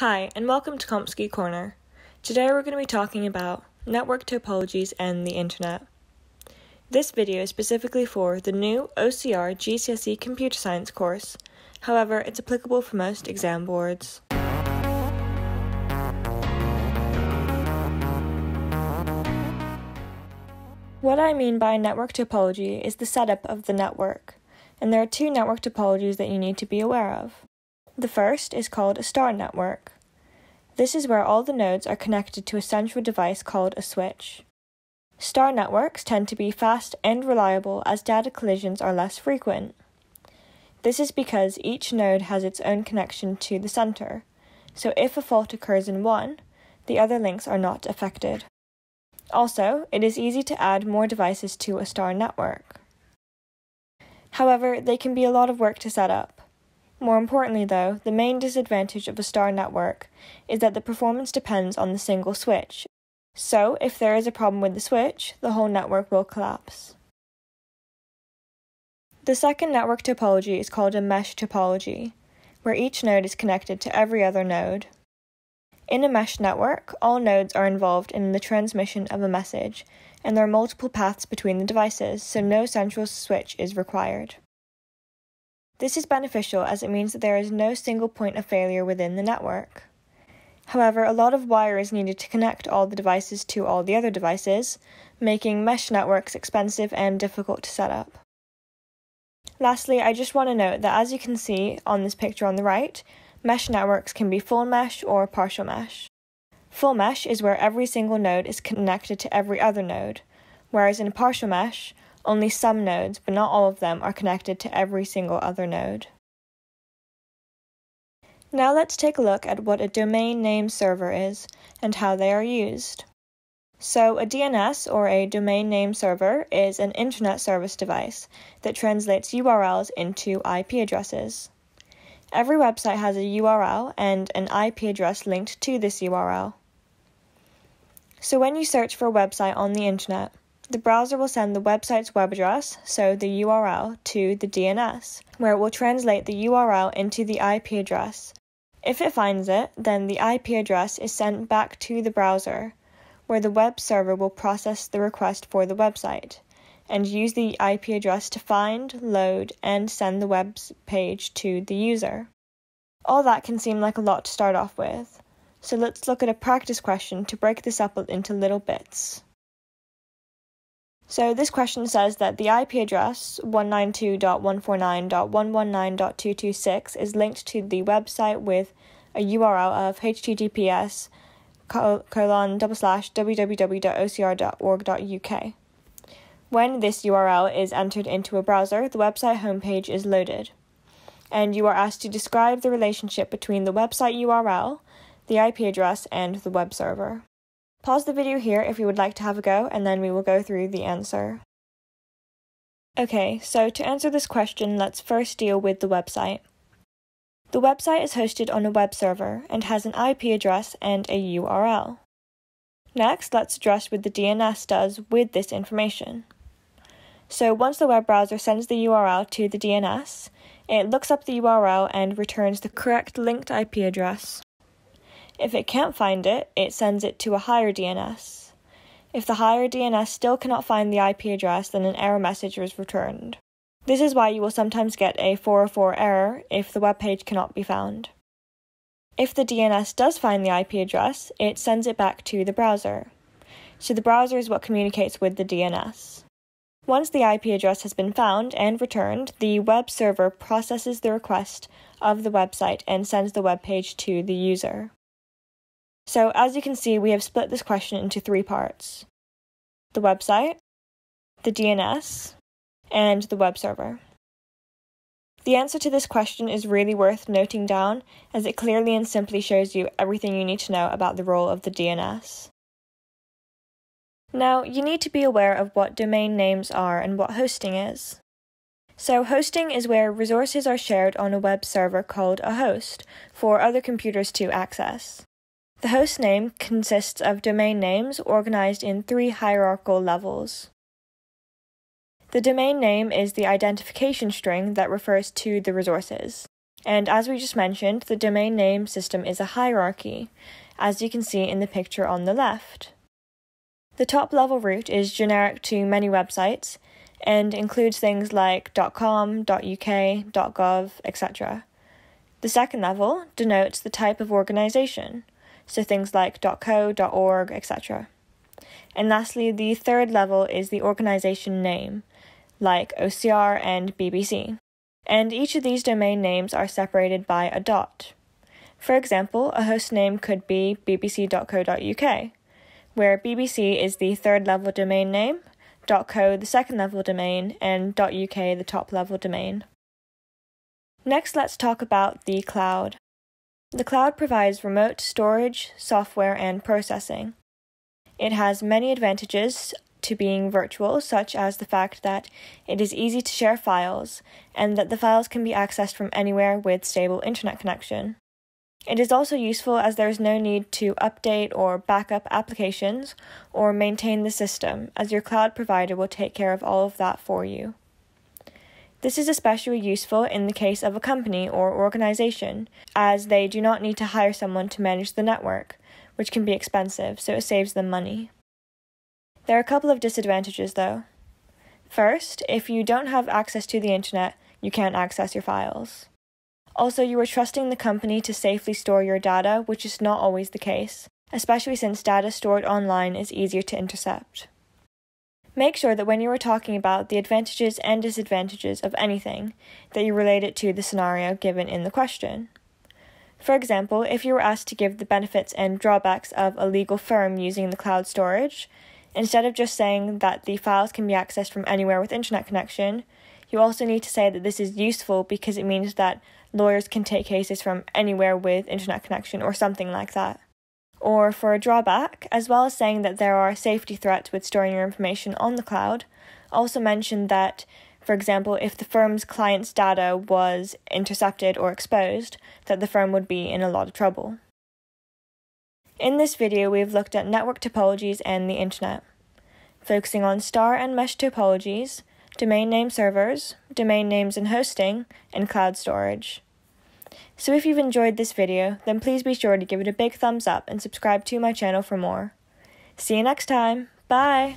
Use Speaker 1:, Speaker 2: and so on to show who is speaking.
Speaker 1: Hi, and welcome to CompSci Corner. Today we're going to be talking about network topologies and the Internet. This video is specifically for the new OCR GCSE Computer Science course, however, it's applicable for most exam boards. What I mean by network topology is the setup of the network, and there are two network topologies that you need to be aware of. The first is called a star network. This is where all the nodes are connected to a central device called a switch. Star networks tend to be fast and reliable as data collisions are less frequent. This is because each node has its own connection to the center, so if a fault occurs in one, the other links are not affected. Also, it is easy to add more devices to a star network. However, they can be a lot of work to set up. More importantly, though, the main disadvantage of a star network is that the performance depends on the single switch. So, if there is a problem with the switch, the whole network will collapse. The second network topology is called a mesh topology, where each node is connected to every other node. In a mesh network, all nodes are involved in the transmission of a message, and there are multiple paths between the devices, so no central switch is required. This is beneficial as it means that there is no single point of failure within the network. However, a lot of wire is needed to connect all the devices to all the other devices, making mesh networks expensive and difficult to set up. Lastly, I just want to note that as you can see on this picture on the right, mesh networks can be full mesh or partial mesh. Full mesh is where every single node is connected to every other node, whereas in a partial mesh, only some nodes, but not all of them, are connected to every single other node. Now let's take a look at what a domain name server is and how they are used. So, a DNS or a domain name server is an internet service device that translates URLs into IP addresses. Every website has a URL and an IP address linked to this URL. So, when you search for a website on the internet, the browser will send the website's web address, so the URL, to the DNS, where it will translate the URL into the IP address. If it finds it, then the IP address is sent back to the browser, where the web server will process the request for the website and use the IP address to find, load, and send the web page to the user. All that can seem like a lot to start off with, so let's look at a practice question to break this up into little bits. So this question says that the IP address 192.149.119.226 is linked to the website with a URL of https colon double slash www.ocr.org.uk. When this URL is entered into a browser, the website homepage is loaded, and you are asked to describe the relationship between the website URL, the IP address, and the web server. Pause the video here if you would like to have a go, and then we will go through the answer. Okay, so to answer this question, let's first deal with the website. The website is hosted on a web server and has an IP address and a URL. Next, let's address what the DNS does with this information. So once the web browser sends the URL to the DNS, it looks up the URL and returns the correct linked IP address. If it can't find it, it sends it to a higher DNS. If the higher DNS still cannot find the IP address, then an error message is returned. This is why you will sometimes get a 404 error if the web page cannot be found. If the DNS does find the IP address, it sends it back to the browser. So the browser is what communicates with the DNS. Once the IP address has been found and returned, the web server processes the request of the website and sends the web page to the user. So as you can see, we have split this question into three parts. The website, the DNS, and the web server. The answer to this question is really worth noting down as it clearly and simply shows you everything you need to know about the role of the DNS. Now, you need to be aware of what domain names are and what hosting is. So, hosting is where resources are shared on a web server called a host for other computers to access. The host name consists of domain names organized in three hierarchical levels. The domain name is the identification string that refers to the resources. And as we just mentioned, the domain name system is a hierarchy, as you can see in the picture on the left. The top level root is generic to many websites and includes things like .com, .uk, .gov, etc. The second level denotes the type of organization, so things like .co, .org, etc. And lastly, the third level is the organization name, like OCR and BBC. And each of these domain names are separated by a dot. For example, a host name could be bbc.co.uk, where BBC is the third level domain name, .co the second level domain, and .uk the top level domain. Next, let's talk about the cloud. The cloud provides remote storage, software, and processing. It has many advantages to being virtual, such as the fact that it is easy to share files and that the files can be accessed from anywhere with stable internet connection. It is also useful as there is no need to update or backup applications or maintain the system, as your cloud provider will take care of all of that for you. This is especially useful in the case of a company or organization, as they do not need to hire someone to manage the network, which can be expensive, so it saves them money. There are a couple of disadvantages though. First, if you don't have access to the internet, you can't access your files. Also, you are trusting the company to safely store your data, which is not always the case, especially since data stored online is easier to intercept. Make sure that when you are talking about the advantages and disadvantages of anything, that you relate it to the scenario given in the question. For example, if you were asked to give the benefits and drawbacks of a legal firm using the cloud storage, instead of just saying that the files can be accessed from anywhere with internet connection, you also need to say that this is useful because it means that lawyers can take cases from anywhere with internet connection or something like that. Or for a drawback, as well as saying that there are safety threats with storing your information on the cloud, also mention that, for example, if the firm's client's data was intercepted or exposed, that the firm would be in a lot of trouble. In this video, we have looked at network topologies and the internet, focusing on star and mesh topologies, domain name servers, domain names and hosting, and cloud storage. So if you've enjoyed this video, then please be sure to give it a big thumbs up and subscribe to my channel for more. See you next time. Bye!